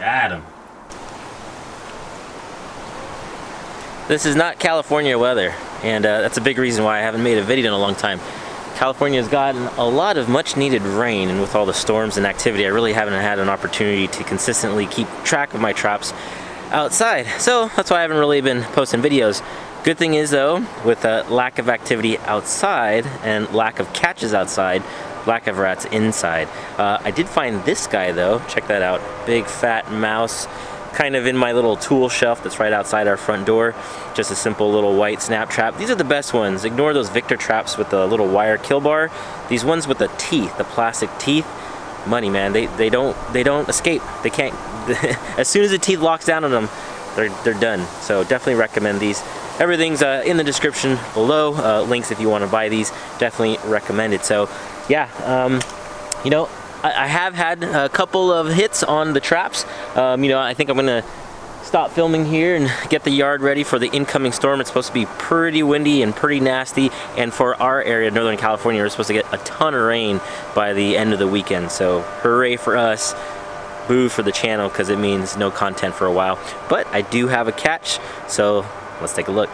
Got him. This is not California weather, and uh, that's a big reason why I haven't made a video in a long time. California's gotten a lot of much needed rain and with all the storms and activity I really haven't had an opportunity to consistently keep track of my traps outside so that's why I haven't really been posting videos good thing is though with a lack of activity outside and lack of catches outside lack of rats inside. Uh, I did find this guy though, check that out, big fat mouse kind of in my little tool shelf that's right outside our front door. Just a simple little white snap trap. These are the best ones. Ignore those Victor traps with the little wire kill bar. These ones with the teeth, the plastic teeth, money man. They, they don't they don't escape. They can't, as soon as the teeth locks down on them, they're, they're done. So definitely recommend these. Everything's uh, in the description below. Uh, links if you want to buy these. Definitely recommend it. So yeah, um, you know, I, have had a couple of hits on the traps. Um, you know, I think I'm gonna stop filming here and get the yard ready for the incoming storm. It's supposed to be pretty windy and pretty nasty. And for our area, Northern California, we're supposed to get a ton of rain by the end of the weekend. So hooray for us. Boo for the channel because it means no content for a while. But I do have a catch, so let's take a look.